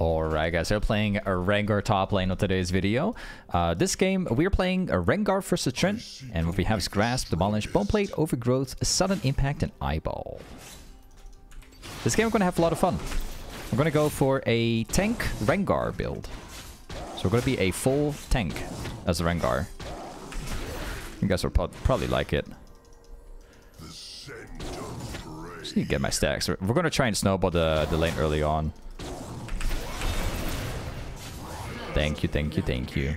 Alright guys, we're playing a Rengar top lane of today's video. Uh, this game, we're playing a Rengar versus Trent, and what we have is Grasp, Demolish, Bone Plate, Overgrowth, Sudden Impact, and Eyeball. This game we're gonna have a lot of fun. We're gonna go for a tank Rengar build. So we're gonna be a full tank as a Rengar. You guys will probably like it. Just need to get my stacks. We're gonna try and snowball the, the lane early on. Thank you, thank you, thank you.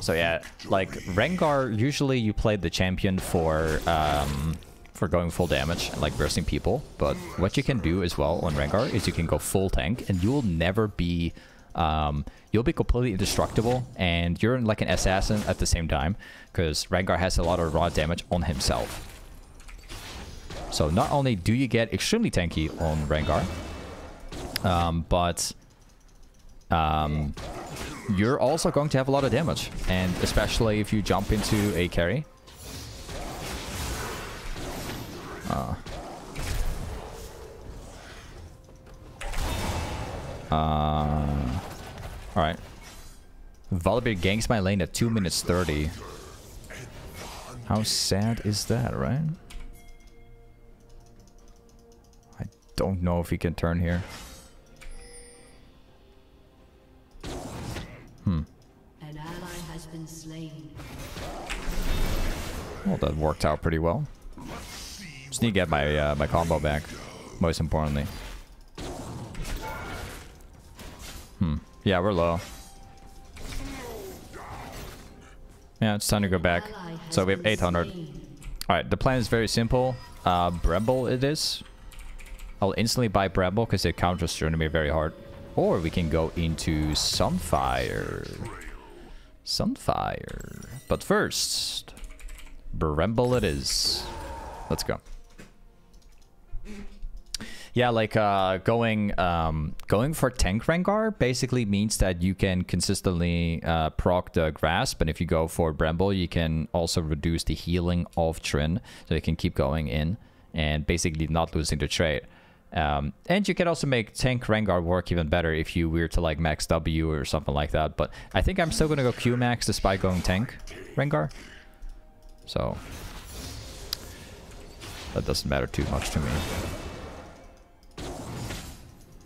So yeah, like Rengar, usually you play the champion for um, for going full damage and like bursting people. But what you can do as well on Rengar is you can go full tank and you'll never be um, you'll be completely indestructible and you're like an assassin at the same time because Rengar has a lot of raw damage on himself. So not only do you get extremely tanky on Rengar, um, but um, you're also going to have a lot of damage. And especially if you jump into a carry. Uh, uh, Alright. Volibear ganks my lane at 2 minutes 30. How sad is that, right? I don't know if he can turn here. Hmm. An ally has been slain. Well, that worked out pretty well. Just need to get my uh, my combo back, most importantly. Hmm. Yeah, we're low. Yeah, it's time to go back. So we have 800. Alright, the plan is very simple. Uh, Bramble it is. I'll instantly buy Bramble because it counters me very hard. Or we can go into Sunfire. Sunfire. But first, Bramble it is. Let's go. Yeah, like uh, going um, going for tank Rengar basically means that you can consistently uh, proc the grasp, and if you go for Bramble, you can also reduce the healing of Trin, so you can keep going in and basically not losing the trade. Um, and you can also make tank Rengar work even better if you were to like max W or something like that. But I think I'm still to go Q max despite going tank Rengar. So that doesn't matter too much to me.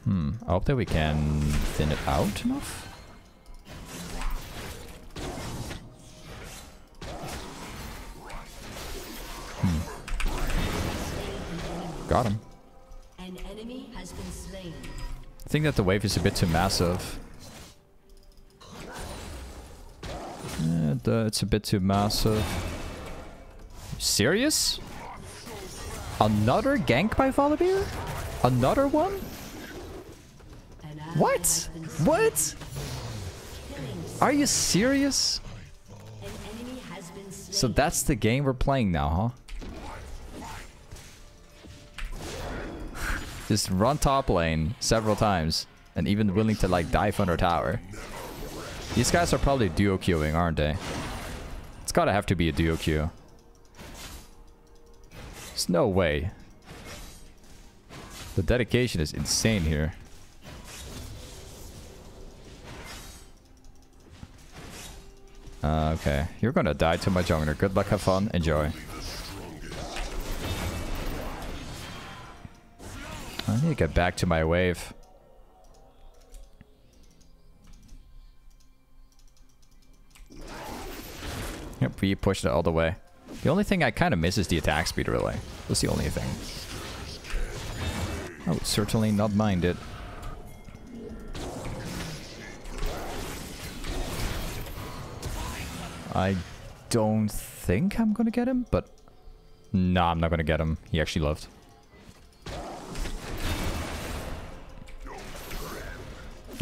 Hmm, I hope that we can thin it out enough. Hmm. Got him. I think that the wave is a bit too massive. it's a bit too massive. Serious? Another gank by Volibear? Another one? What? What? Are you serious? So that's the game we're playing now, huh? Just run top lane several times and even willing to like dive under tower. These guys are probably duo queuing, aren't they? It's gotta have to be a duo queue. There's no way. The dedication is insane here. Uh, okay, you're gonna die to my jungler. Good luck, have fun, enjoy. Need to get back to my wave. Yep, we pushed it all the way. The only thing I kind of miss is the attack speed, really. That's the only thing. I would certainly not mind it. I don't think I'm gonna get him, but... No, nah, I'm not gonna get him. He actually loved.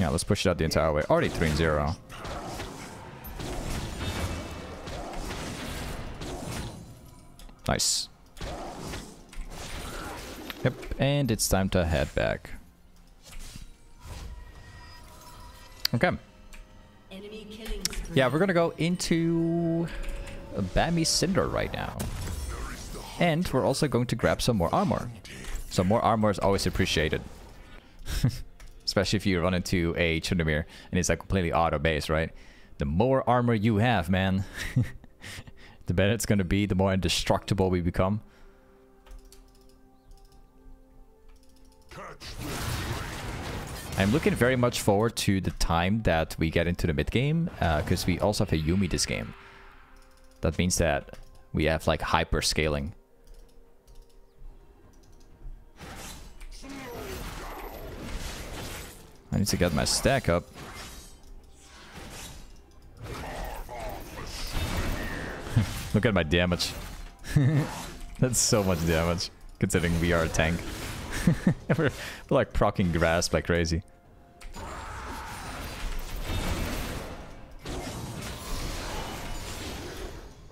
Yeah, let's push it out the entire way. Already 3-0. Nice. Yep, and it's time to head back. Okay. Yeah, we're gonna go into Bami's Cinder right now. And we're also going to grab some more armor. So more armor is always appreciated. Especially if you run into a Tryndamere and it's like completely auto base, right? The more armor you have, man, the better it's gonna be, the more indestructible we become. I'm looking very much forward to the time that we get into the mid game, because uh, we also have a Yuumi this game. That means that we have like hyper scaling. I need to get my stack up. Look at my damage. That's so much damage, considering we are a tank. we're, we're like procking Grasp like crazy.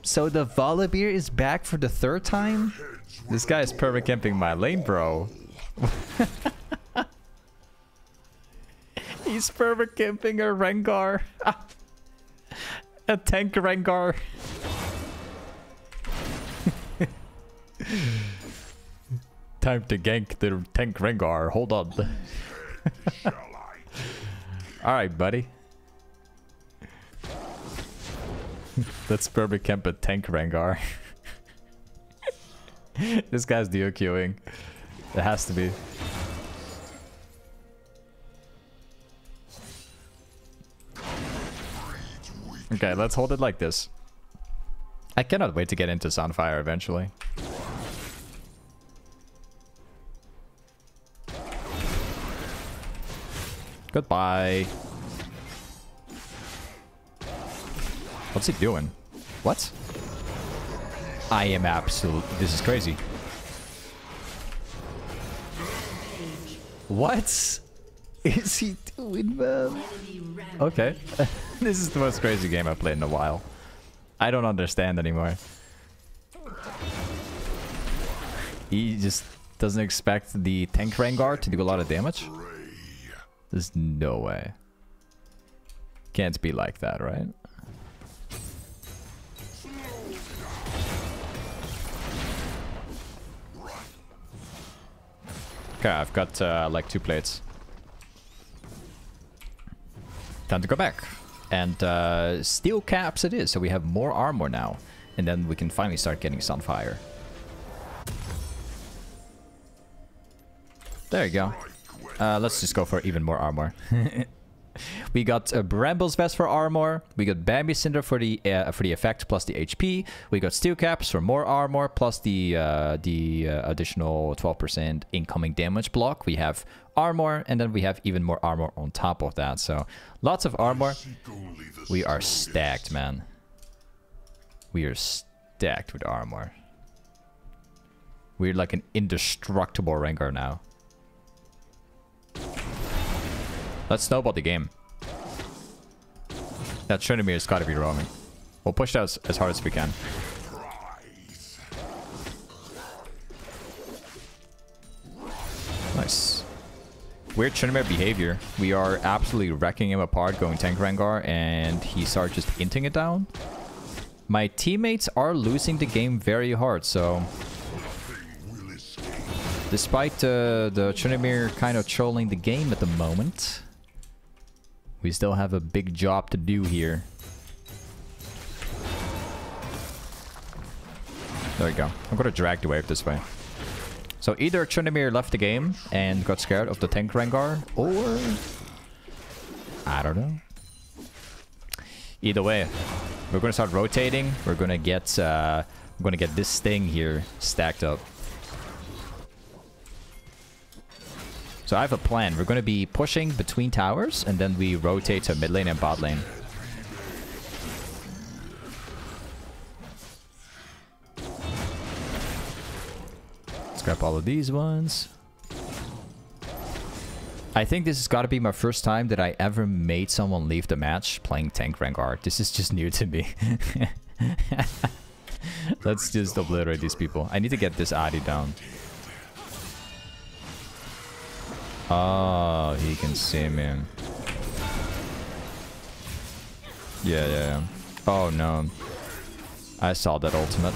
So the Volibear is back for the third time? This guy is perfect camping my lane, bro. He's perfect camping a Rengar. a tank Rengar. Time to gank the tank Rengar. Hold on. Alright, buddy. Let's perfect camp a tank Rengar. this guy's DOQing. It has to be. Okay, let's hold it like this. I cannot wait to get into Sunfire eventually. Goodbye. What's he doing? What? I am absolute. This is crazy. What is he man? Okay. this is the most crazy game I've played in a while. I don't understand anymore. He just doesn't expect the tank Rengar to do a lot of damage. There's no way. Can't be like that, right? Okay, I've got uh, like two plates. Time to go back. And uh, steel caps it is, so we have more armor now. And then we can finally start getting Sunfire. There you go. Uh, let's just go for even more armor. we got a Brambles Vest for armor. We got Bami's Cinder for the uh, for the effect plus the HP. We got Steel Caps for more armor plus the uh, the uh, additional 12% incoming damage block. We have armor and then we have even more armor on top of that. So lots of armor. We are stacked, man. We are stacked with armor. We're like an indestructible Rengar now. Let's snowball the game. That Tryndamere's gotta be roaming. We'll push that as, as hard as we can. Nice. Weird Tryndamere behavior. We are absolutely wrecking him apart going tank Rengar and he starts just inting it down. My teammates are losing the game very hard, so... Despite uh, the Tryndamere kind of trolling the game at the moment, we still have a big job to do here. There we go. I'm gonna drag the wave this way. So either Tryndamere left the game and got scared of the tank Rengar, or... I don't know. Either way, we're gonna start rotating. We're gonna get, uh, we're gonna get this thing here stacked up. So I have a plan. We're going to be pushing between towers, and then we rotate to mid lane and bot lane. Let's grab all of these ones. I think this has got to be my first time that I ever made someone leave the match playing Tank Rengar. This is just new to me. Let's just obliterate these people. I need to get this Ahri down. Oh, he can see me. Yeah, yeah, yeah. Oh, no. I saw that ultimate.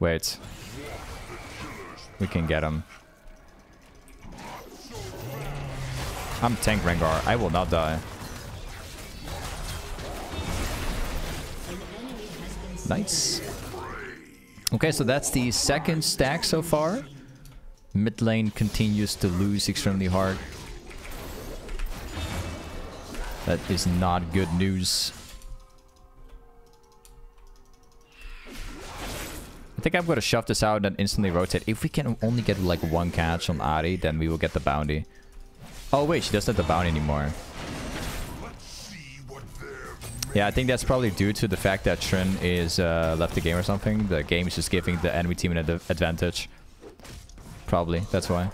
Wait. We can get him. I'm Tank Rengar. I will not die. Nice. Okay, so that's the second stack so far. Mid lane continues to lose extremely hard. That is not good news. I think I'm gonna shove this out and instantly rotate. If we can only get like one catch on Ahri, then we will get the bounty. Oh wait, she doesn't have the bounty anymore. Yeah, I think that's probably due to the fact that Trin is uh, left the game or something. The game is just giving the enemy team an ad advantage. Probably, that's why.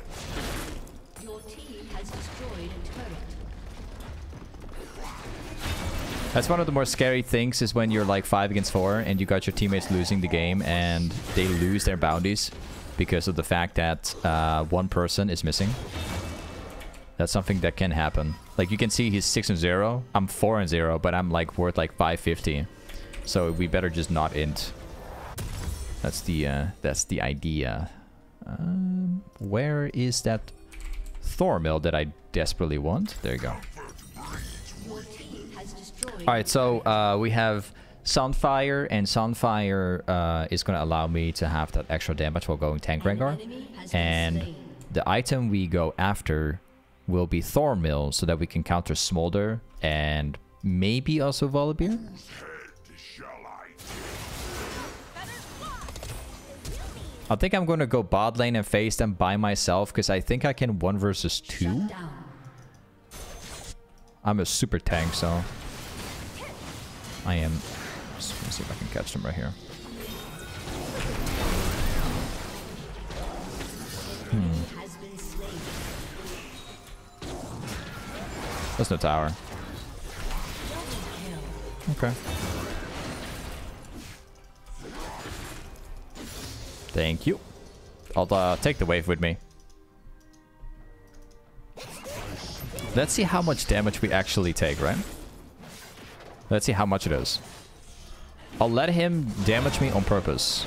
That's one of the more scary things is when you're like 5 against 4 and you got your teammates losing the game and they lose their bounties because of the fact that uh, one person is missing. That's something that can happen. Like you can see he's 6 and 0. I'm 4 and 0, but I'm like worth like 550. So we better just not int. That's the uh, that's the idea. Um, where is that Thornmail that I desperately want? There you go. Alright, so uh, we have Sunfire, and Sunfire uh, is going to allow me to have that extra damage while going Tank Rengar. And the item we go after will be Thornmail so that we can counter Smolder and maybe also Volibear. I think I'm going to go bot lane and face them by myself because I think I can 1 versus 2. I'm a super tank, so I am... Just gonna see if I can catch them right here. Hmm. There's no tower. Okay. Thank you. I'll uh, take the wave with me. Let's see how much damage we actually take, right? Let's see how much it is. I'll let him damage me on purpose.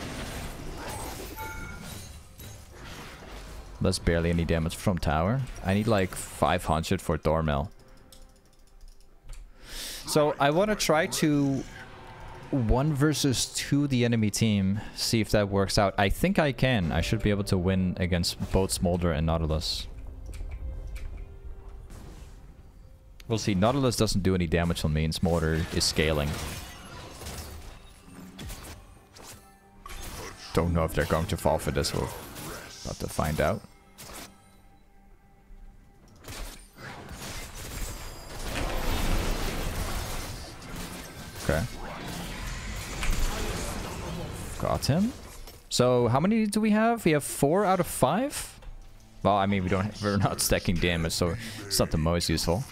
That's barely any damage from tower. I need like 500 for Thornmail. So I want to try to one versus two the enemy team. See if that works out. I think I can. I should be able to win against both Smolder and Nautilus. We'll see. Nautilus doesn't do any damage on me and Smolder is scaling. Don't know if they're going to fall for this. We'll have to find out. Okay. Got him. So how many do we have? We have four out of five? Well, I mean, we don't, we're not stacking damage, so it's not the most useful.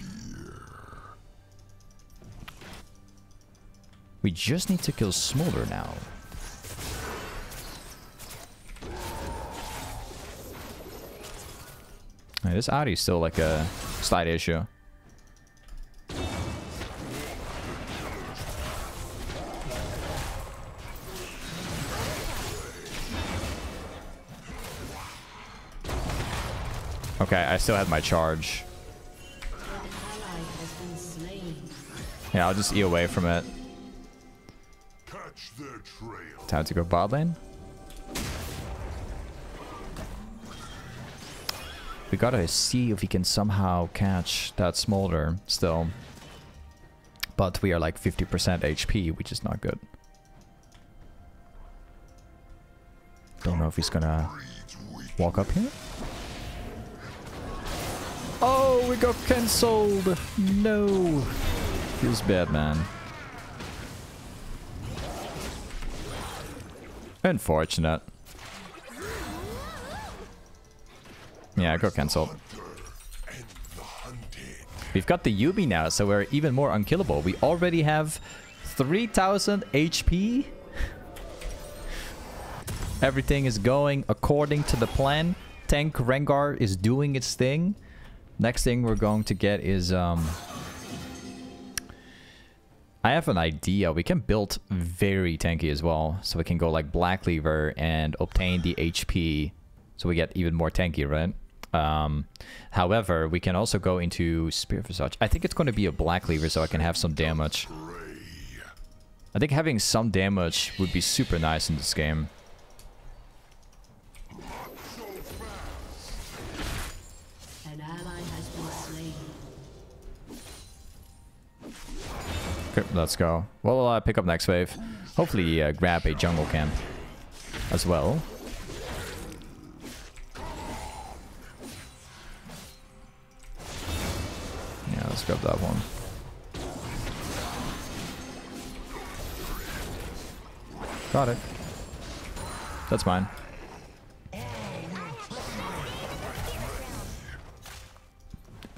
We just need to kill Smolder now. This Ahri is still like a slight issue. Okay, I still had my charge. Yeah, I'll just E away from it. Time to go bot lane. We gotta see if he can somehow catch that smolder still. But we are like 50% HP, which is not good. Don't know if he's gonna walk up here. Oh, we got cancelled. No. Feels bad, man. Unfortunate. Yeah, I got cancelled. We've got the Yuumi now, so we're even more unkillable. We already have 3000 HP. Everything is going according to the plan. Tank Rengar is doing its thing. Next thing we're going to get is... um. I have an idea. We can build very tanky as well. So we can go like Black Cleaver and obtain the HP. So we get even more tanky, right? Um, however, we can also go into Spirit Visage. I think it's going to be a Black Cleaver so I can have some damage. I think having some damage would be super nice in this game. Let's go. We'll uh, pick up next wave. Hopefully uh, grab a jungle camp as well. Yeah, let's grab that one. Got it. That's mine.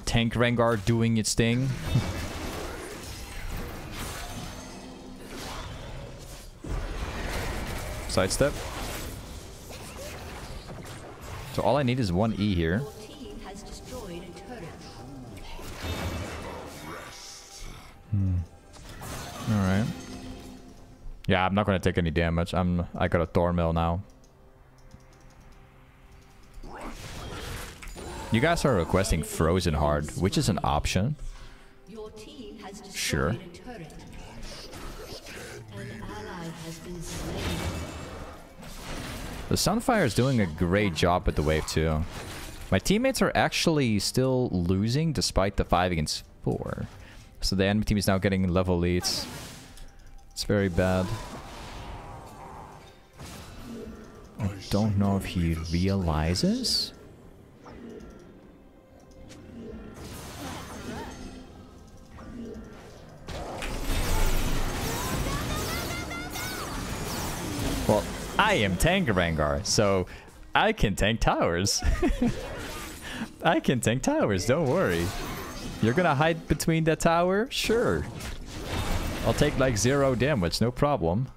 Tank Rengar doing its thing. Sidestep. So all I need is one E here. Your team has destroyed a turret. Hmm. Alright. Yeah, I'm not gonna take any damage. I'm I got a Thornmail now. You guys are requesting Frozen Heart, which is an option. Your team has destroyed Sure. The Sunfire is doing a great job with the wave too. My teammates are actually still losing despite the 5 against 4. So the enemy team is now getting level leads. It's very bad. I don't know if he realizes. I am Tank Rengar, so I can tank towers. I can tank towers, don't worry. You're gonna hide between the tower? Sure. I'll take like zero damage, no problem.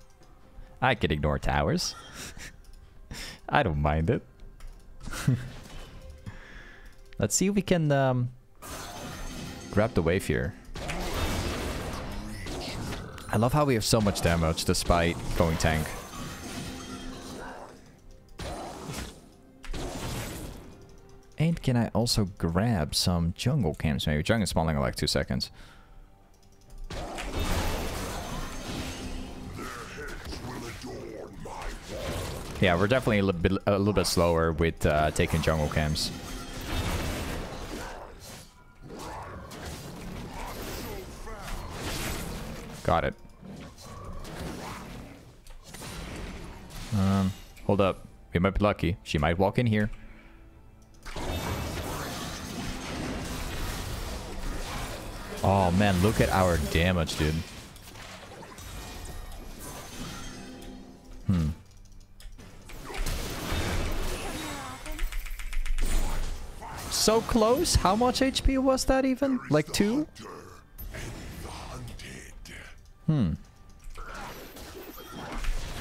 I can ignore towers. I don't mind it. Let's see if we can um, grab the wave here. I love how we have so much damage despite going tank. And can I also grab some jungle camps maybe? Jungle spawning in like two seconds. Yeah, we're definitely a little bit, a little bit slower with uh, taking jungle camps. Got it. Um, hold up. We might be lucky. She might walk in here. Oh man, look at our damage, dude. Hmm. So close? How much HP was that even? Like two? Hmm.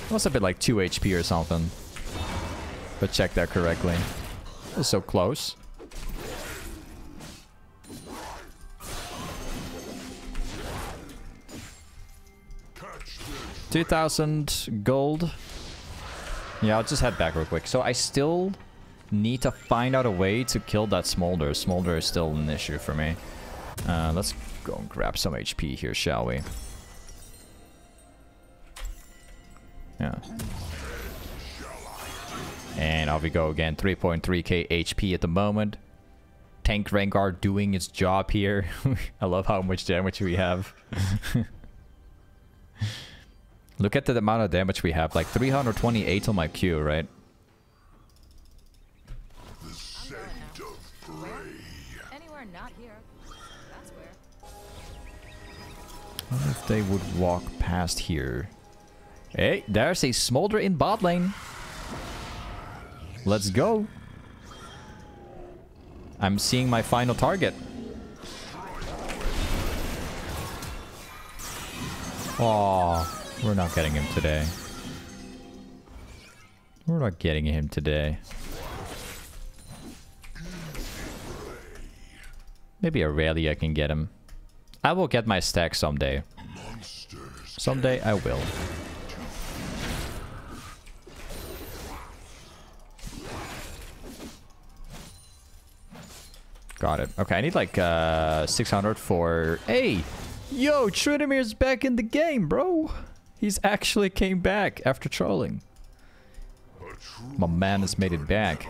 Must have been like 2 HP or something. But check that correctly. So close. Two thousand gold. Yeah, I'll just head back real quick. So I still need to find out a way to kill that smolder. Smolder is still an issue for me. Uh, let's go and grab some HP here, shall we? Yeah. And off we go again. 3.3k HP at the moment. Tank Rengar doing its job here. I love how much damage we have. Look at the amount of damage we have. Like 328 on my Q, right? Anywhere not here. That's where. I wonder if they would walk past here. Hey, there's a smolder in bot lane. Let's go. I'm seeing my final target. Oh, we're not getting him today. We're not getting him today. Maybe a rally I can get him. I will get my stack someday. Someday I will. Got it. Okay, I need like uh 600 for... Hey! Yo, Tryndamere's back in the game, bro! He's actually came back after trolling. My man has made it back.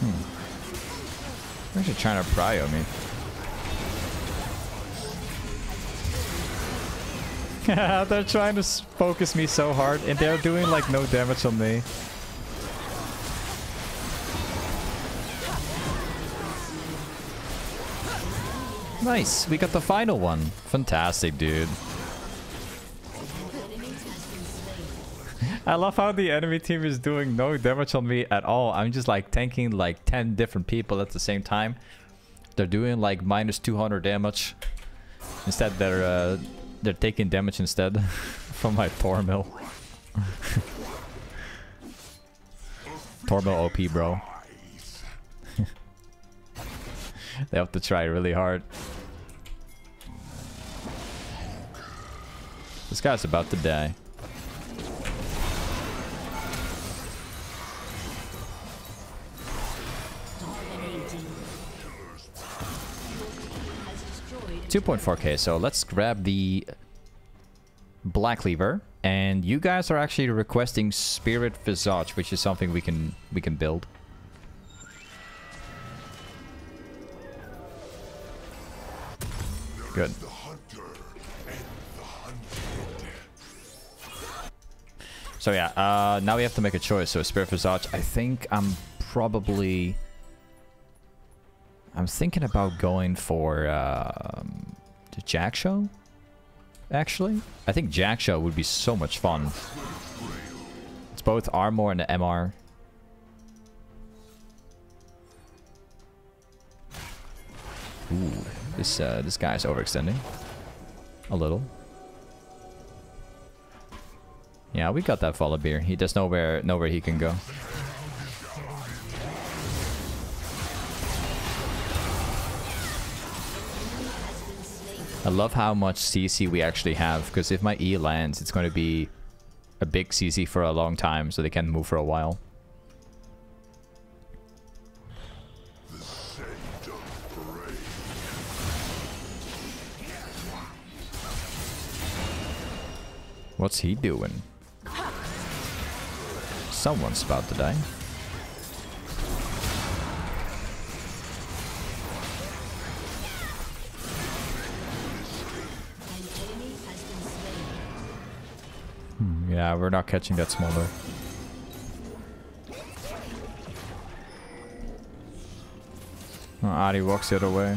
Hmm. They're actually trying to prio me. they're trying to focus me so hard and they're doing like no damage on me. Nice, we got the final one. Fantastic, dude. I love how the enemy team is doing no damage on me at all. I'm just like tanking like 10 different people at the same time. They're doing like minus 200 damage. Instead, they're uh, they're taking damage instead from my Thornmail. Thornmail OP, bro. they have to try really hard. This guy's about to die. 2.4k, so let's grab the black cleaver. And you guys are actually requesting Spirit Visage, which is something we can we can build. Good. So yeah, uh, now we have to make a choice. So Spirit Visage, I think I'm probably... I'm thinking about going for um, the Jak'Sho. Actually, I think Jak'Sho would be so much fun. It's both armor and the MR. Ooh, this uh, this guy's overextending a little. Yeah, we got that Volibear. He does know where know where he can go. I love how much CC we actually have, because if my E lands, it's going to be a big CC for a long time, so they can move for a while. What's he doing? Someone's about to die. Yeah, we're not catching that smolder. Oh, Ahri walks the other way.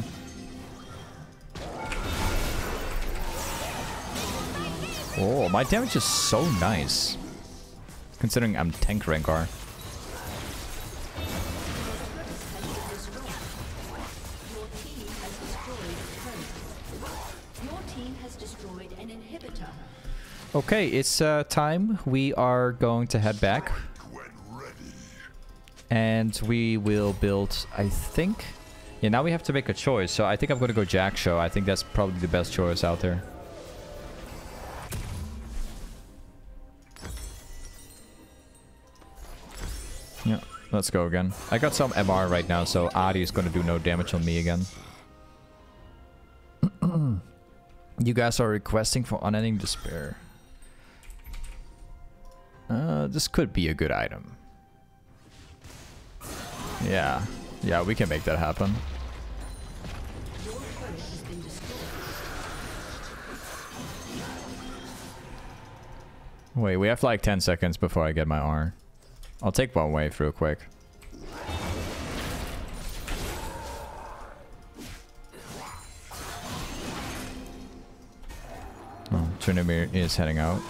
Oh, my damage is so nice. Considering I'm tank. Your Okay, it's uh, time. We are going to head back. And we will build, I think... Yeah, now we have to make a choice. So I think I'm going to go Jak'Sho. I think that's probably the best choice out there. Yeah, let's go again. I got some MR right now, so Ahri is going to do no damage on me again. you guys are requesting for Unending Despair. Uh, this could be a good item. Yeah. Yeah, we can make that happen. Wait, we have like 10 seconds before I get my R. I'll take one wave real quick. Oh, Tryndamere is heading out.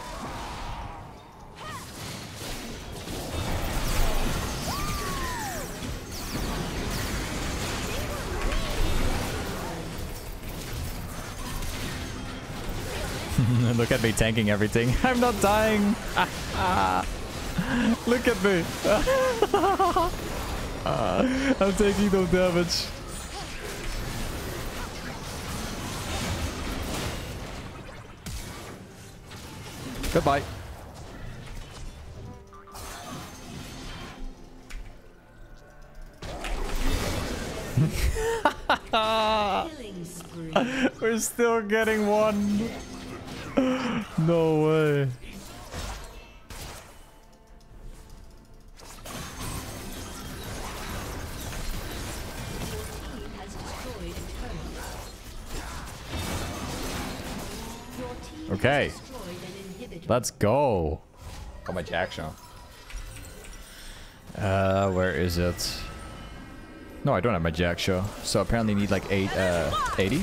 Look at me tanking everything. I'm not dying. Look at me. uh, I'm taking no damage. Goodbye. We're still getting one. no way. team has destroyed a turret. Your team Okay. has destroyed an inhibitor. Let's go. Got my Jak'Sho. Uh, where is it? No, I don't have my Jak'Sho. So apparently need like eight, uh, 80.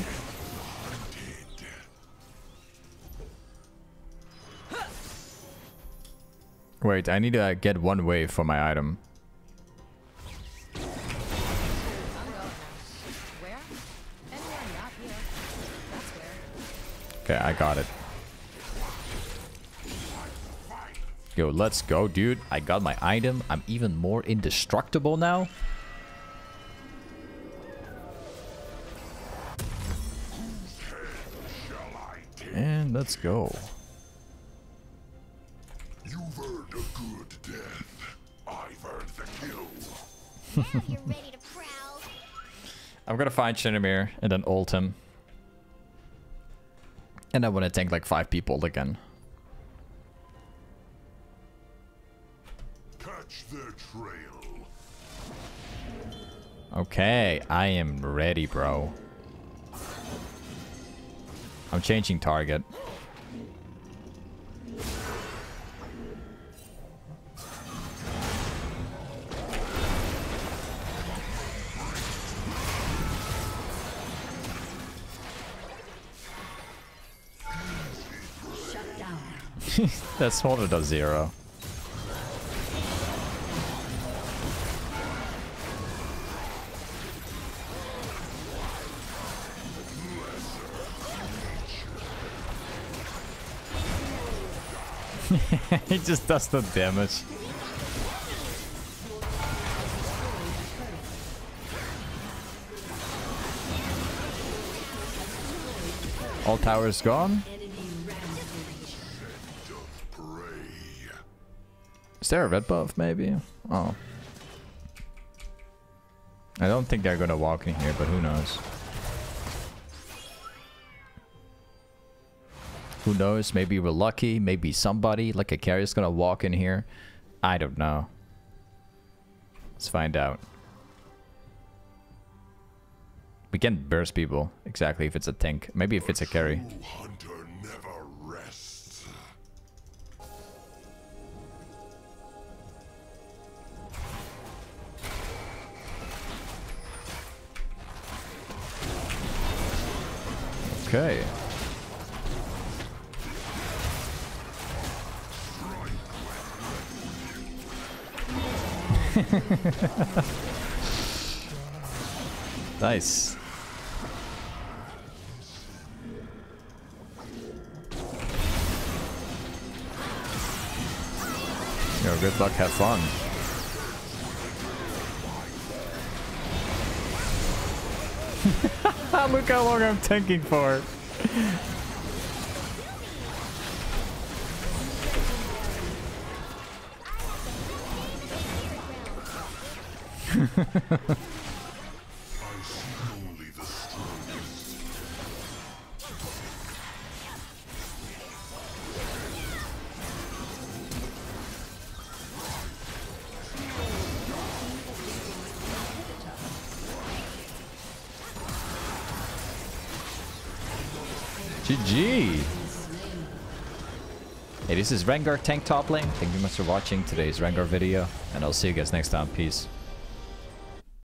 Wait, I need to uh, get one wave for my item. Okay, I got it. Yo, let's go, dude. I got my item. I'm even more indestructible now. And let's go. I'm gonna find Shinemir and then ult him. And I want to tank like five people again. Catch their trail. Okay, I am ready, bro. I'm changing target. That swallowed a zero. he just does the damage. All towers gone. Is there a red buff, maybe? Oh. I don't think they're gonna walk in here, but who knows? Who knows? Maybe we're lucky. Maybe somebody, like a carrier's gonna walk in here. I don't know. Let's find out. We can burst people, exactly, if it's a tank. Maybe if it's a carry. Okay. nice. Yo, good luck, have fun. Look how long I'm tanking for. this is Rengar Tank Top Lane. Thank you much for watching today's Rengar video, and I'll see you guys next time. Peace.